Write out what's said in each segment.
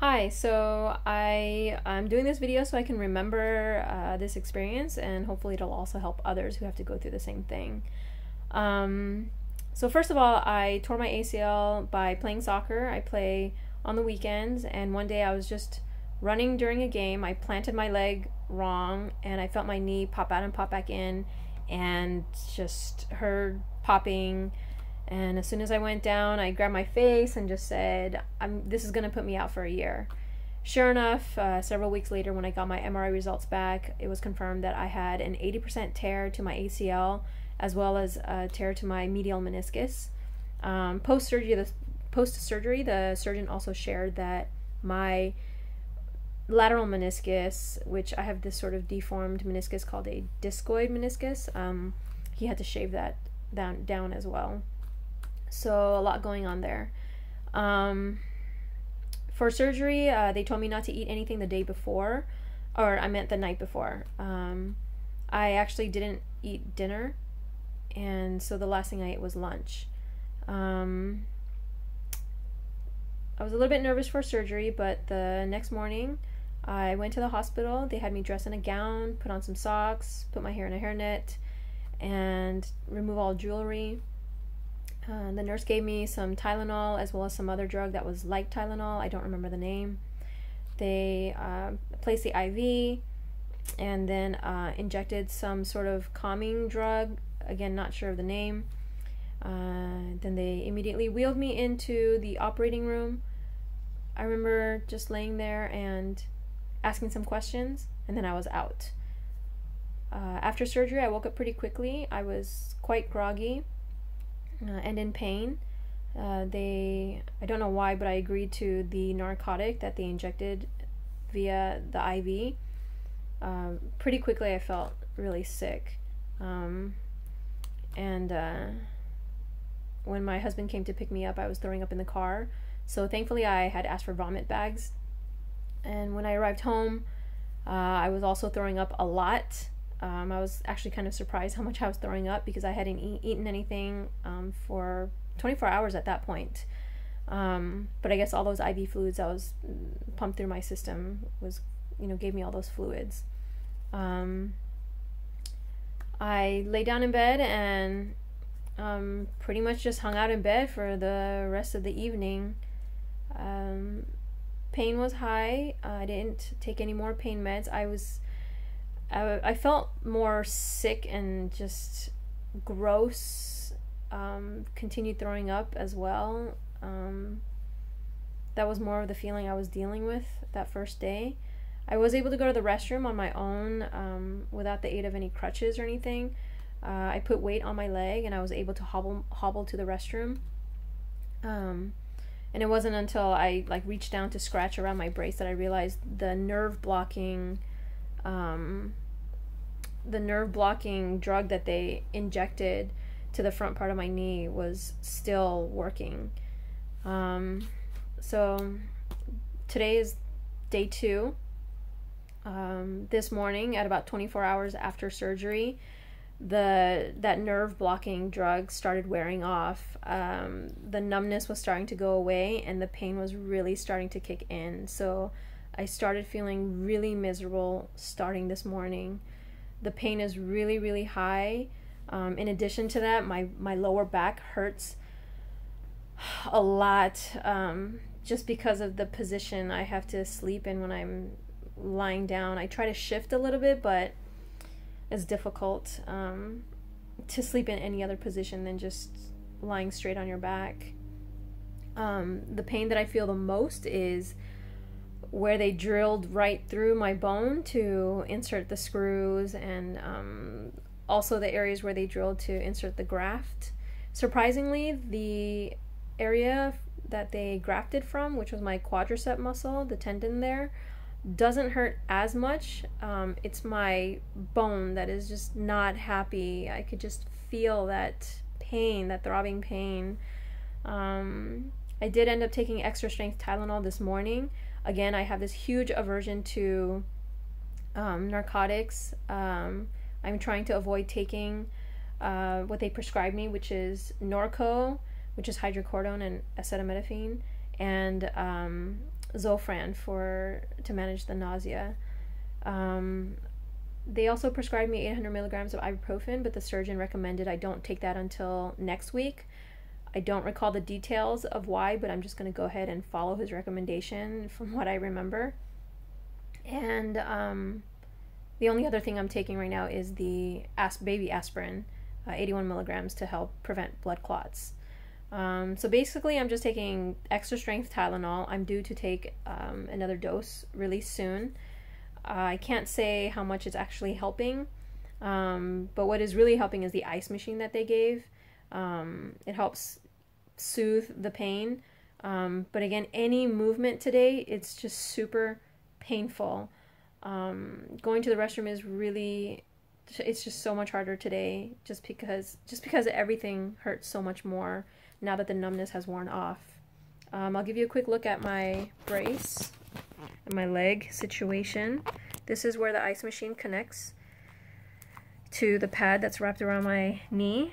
Hi, so I I'm doing this video so I can remember uh, this experience and hopefully it'll also help others who have to go through the same thing. Um, so first of all, I tore my ACL by playing soccer. I play on the weekends and one day I was just running during a game. I planted my leg wrong and I felt my knee pop out and pop back in and just heard popping and as soon as I went down, I grabbed my face and just said, I'm, this is going to put me out for a year. Sure enough, uh, several weeks later, when I got my MRI results back, it was confirmed that I had an 80% tear to my ACL as well as a tear to my medial meniscus. Um, post surgery, the post surgery, the surgeon also shared that my lateral meniscus, which I have this sort of deformed meniscus called a discoid meniscus, um, he had to shave that down down as well. So a lot going on there. Um, for surgery, uh, they told me not to eat anything the day before, or I meant the night before. Um, I actually didn't eat dinner, and so the last thing I ate was lunch. Um, I was a little bit nervous for surgery, but the next morning I went to the hospital. They had me dress in a gown, put on some socks, put my hair in a hairnet, and remove all jewelry. Uh, the nurse gave me some Tylenol as well as some other drug that was like Tylenol. I don't remember the name. They uh, placed the IV and then uh, injected some sort of calming drug. Again, not sure of the name. Uh, then they immediately wheeled me into the operating room. I remember just laying there and asking some questions, and then I was out. Uh, after surgery, I woke up pretty quickly. I was quite groggy uh, and in pain. Uh, they, I don't know why, but I agreed to the narcotic that they injected via the IV. Um, pretty quickly, I felt really sick. Um, and uh, when my husband came to pick me up, I was throwing up in the car. So thankfully, I had asked for vomit bags. And when I arrived home, uh, I was also throwing up a lot. Um, I was actually kind of surprised how much I was throwing up because I hadn't e- eaten anything um, for 24 hours at that point. Um, but I guess all those IV fluids that was pumped through my system was, you know, gave me all those fluids. Um, I lay down in bed and um, pretty much just hung out in bed for the rest of the evening. Um, pain was high. I didn't take any more pain meds. I was I, I felt more sick and just gross. Um, continued throwing up as well. Um, that was more of the feeling I was dealing with that first day. I was able to go to the restroom on my own um, without the aid of any crutches or anything. Uh, I put weight on my leg and I was able to hobble hobble to the restroom. Um, and it wasn't until I like reached down to scratch around my brace that I realized the nerve blocking um, the nerve blocking drug that they injected to the front part of my knee was still working. Um, so today is day two. Um, this morning, at about 24 hours after surgery, the that nerve blocking drug started wearing off. Um, the numbness was starting to go away, and the pain was really starting to kick in. So I started feeling really miserable starting this morning. The pain is really, really high. Um, in addition to that, my, my lower back hurts a lot um, just because of the position I have to sleep in when I'm lying down. I try to shift a little bit, but it's difficult um, to sleep in any other position than just lying straight on your back. Um, the pain that I feel the most is where they drilled right through my bone to insert the screws and um, also the areas where they drilled to insert the graft. Surprisingly, the area that they grafted from, which was my quadricep muscle, the tendon there, doesn't hurt as much. Um, it's my bone that is just not happy. I could just feel that pain, that throbbing pain. Um, I did end up taking extra strength Tylenol this morning Again, I have this huge aversion to um, narcotics. Um, I'm trying to avoid taking uh, what they prescribe me, which is Norco, which is hydrocodone and acetaminophen, and um, Zofran for to manage the nausea. Um, they also prescribed me 800 milligrams of ibuprofen, but the surgeon recommended I don't take that until next week. I don't recall the details of why, but I'm just going to go ahead and follow his recommendation from what I remember. And um, the only other thing I'm taking right now is the as- baby aspirin, uh, 81 milligrams, to help prevent blood clots. Um, so basically, I'm just taking extra strength Tylenol. I'm due to take um, another dose really soon. Uh, I can't say how much it's actually helping, um, but what is really helping is the ice machine that they gave. Um, it helps soothe the pain. Um, but again, any movement today, it's just super painful. Um, going to the restroom is really, it's just so much harder today, just because just because everything hurts so much more now that the numbness has worn off. Um, I'll give you a quick look at my brace and my leg situation. This is where the ice machine connects to the pad that's wrapped around my knee.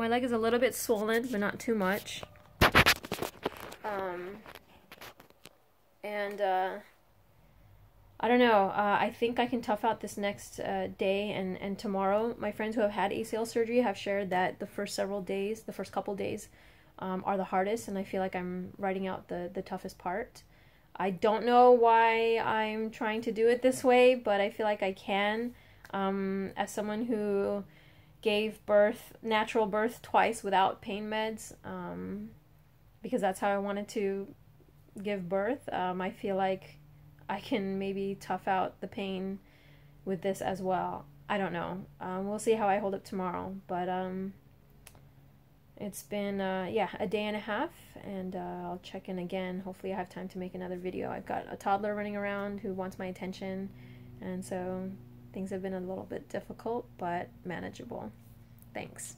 My leg is a little bit swollen, but not too much. Um, and uh, I don't know. Uh, I think I can tough out this next uh, day and, and tomorrow. My friends who have had ACL surgery have shared that the first several days, the first couple days, um, are the hardest, and I feel like I'm writing out the, the toughest part. I don't know why I'm trying to do it this way, but I feel like I can. Um, as someone who gave birth, natural birth twice without pain meds, um, because that's how I wanted to give birth, um, I feel like I can maybe tough out the pain with this as well. I don't know. Um, we'll see how I hold up tomorrow. But um, it's been, uh, yeah, a day and a half, and uh, I'll check in again. Hopefully, I have time to make another video. I've got a toddler running around who wants my attention, and so things have been a little bit difficult, but manageable. Thanks.